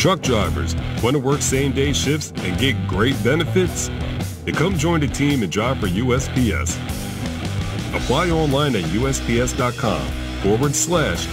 Truck drivers, want to work same day shifts and get great benefits? Then come join the team and drive for USPS. Apply online at USPS.com forward slash